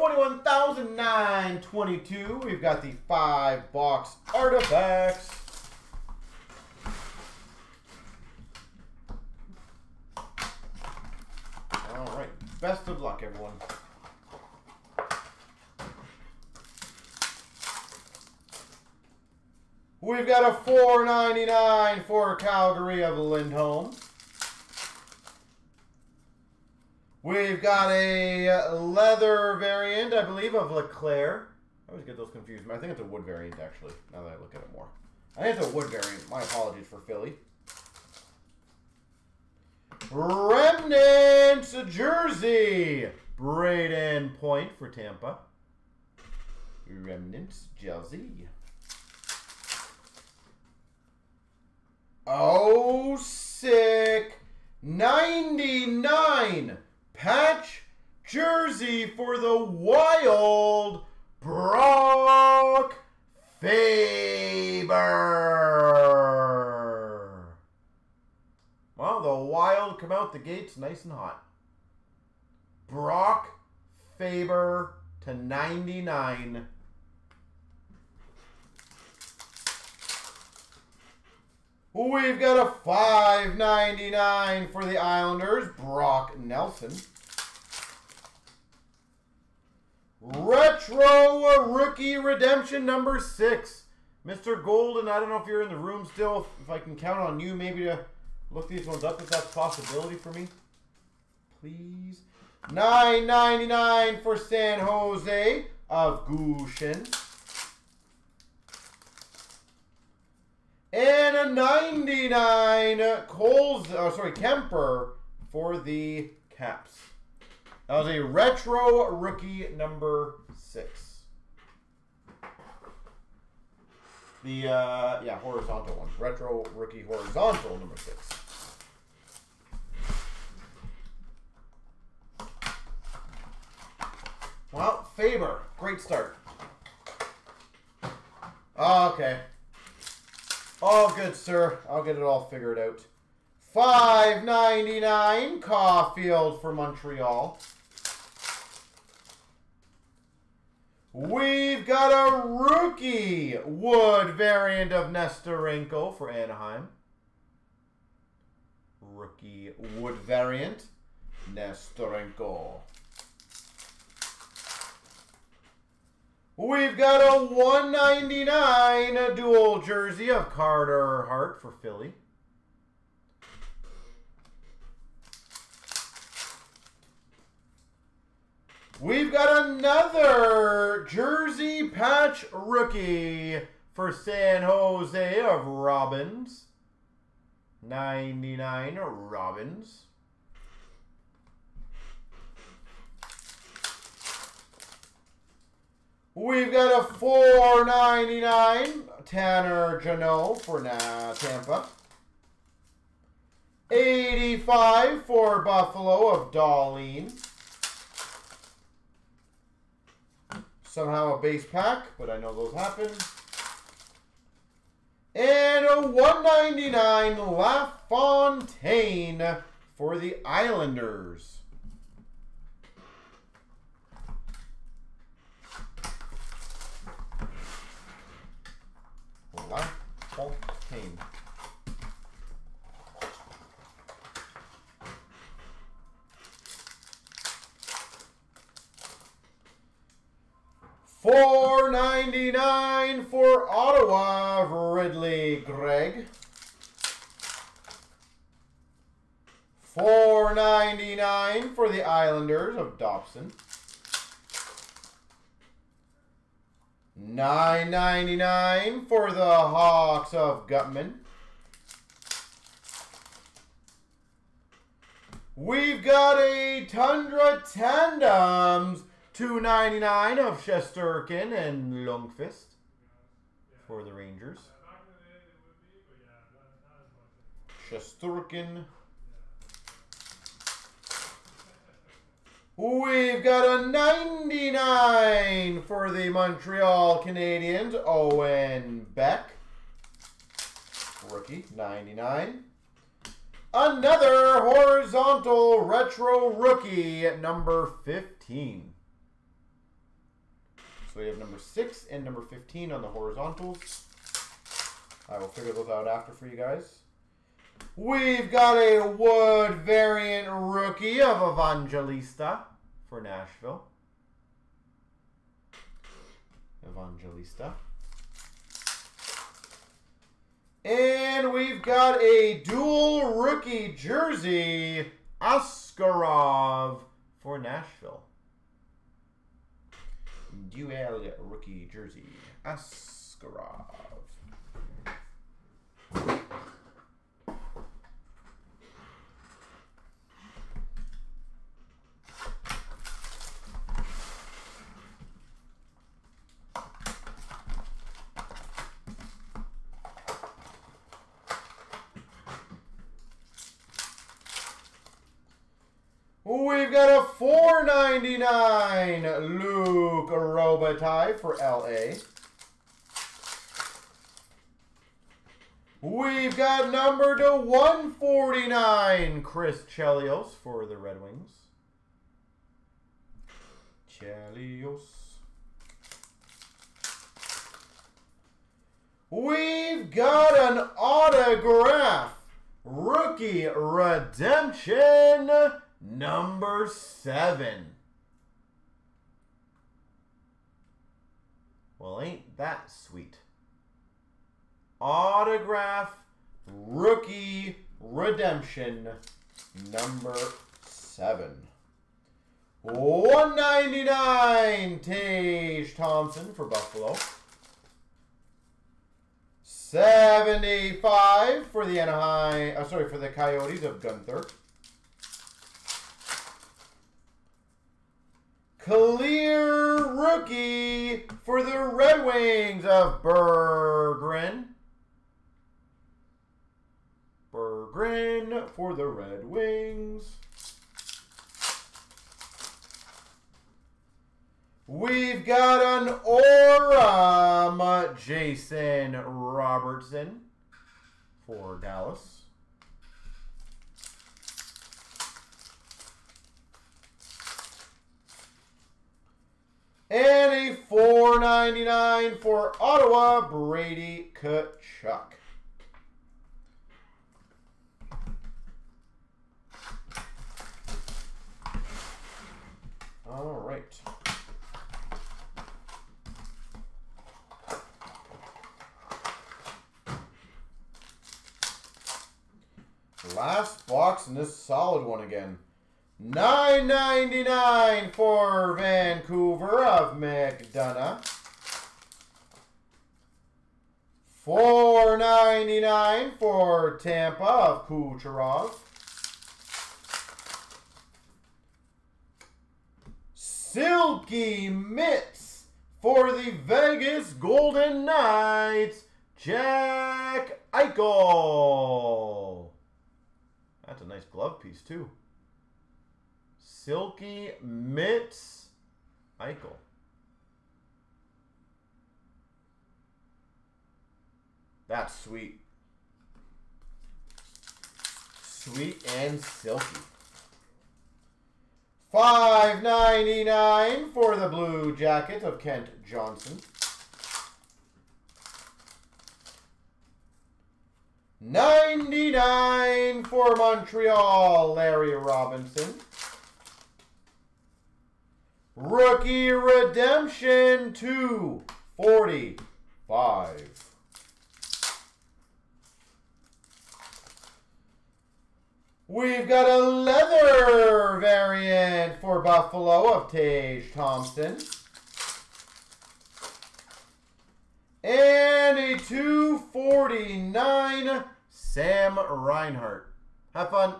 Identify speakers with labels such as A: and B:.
A: 21,922. We've got the five box artifacts. All right. Best of luck, everyone. We've got a 4.99 for Calgary of Lindholm. We've got a uh, leather variant, I believe, of LeClair. I always get those confused. I think it's a wood variant, actually, now that I look at it more. I think it's a wood variant. My apologies for Philly. Remnants jersey. Brayden Point for Tampa. Remnants jersey. Oh, sick. 99 patch jersey for the Wild. Brock Faber. Well, the Wild come out the gates nice and hot. Brock Faber to 99. We've got a 5.99 for the Islanders, Brock Nelson. Retro Rookie Redemption number six. Mr. Golden, I don't know if you're in the room still. If I can count on you maybe to look these ones up if that's a possibility for me. Please. 9.99 for San Jose of Gushchin. And a 99 Coles, oh sorry, Kuemper for the Caps. That was a retro rookie number six. The uh, yeah horizontal one, retro rookie horizontal number six. Well, Faber, great start. Okay. All good, sir. I'll get it all figured out. Five ninety nine Caulfield for Montreal. We've got a rookie wood variant of Nesterenko for Anaheim. Rookie wood variant, Nesterenko. We've got a 199 dual jersey of Carter Hart for Philly. We've got another jersey patch rookie for San Jose of Robins. 99 Robins. We've got a 4.99 Tanner Jeannot for now, Tampa. 85 for Buffalo of Dahlin. Somehow a base pack, but I know those happen. And a 199 LaFontaine for the Islanders. LaFontaine. Four ninety nine for Ottawa, Ridly ninety nine for the Islanders of Dobson. Nine ninety nine for the Hawks of Guttman. We've got a Tundra Tandems 299 of Shesterkin and Lundqvist for the Rangers. Shesterkin. We've got a 99 for the Montreal Canadiens, Owen Beck. Rookie, 99. Another horizontal retro rookie at number 15. So we have number 6 and number 15 on the horizontals. I will figure those out after for you guys. We've got a wood variant rookie of Evangelista for Nashville. Evangelista. And we've got a dual rookie jersey, Askarov for Nashville. Dual rookie jersey, Askarov. We've got a 4.99 Luc Robitaille for LA. We've got number to 149 Chris Chelios for the Red Wings. Chelios. We've got an autograph. Rookie Redemption number seven. Well, ain't that sweet? Autograph Rookie Redemption number seven. 199 Tage Thompson for Buffalo. 75 for the Anaheim, uh, sorry, for the Coyotes of Guenther. Clear rookie for the Red Wings of Berggren. Berggren for the Red Wings. We've got an Aurum Jason Robertson for Dallas. And a $4.99 for Ottawa, Brady Tkachuk. All right. Last box in this solid one again. Nine ninety nine for Vancouver of McDonough. Four ninety nine for Tampa of Kucherov. Silky Mitts for the Vegas Golden Knights, Jack Eichel. That's a nice glove piece, too. Silky Mitts Eichel. That's sweet. Sweet and silky. Five ninety nine for the blue jacket of Kent Johnson. Ninety nine for Montreal, Larry Robinson. Rookie Redemption 245. We've got a leather variant for Buffalo of Tage Thompson. And a 249 Sam Reinhart. Have fun.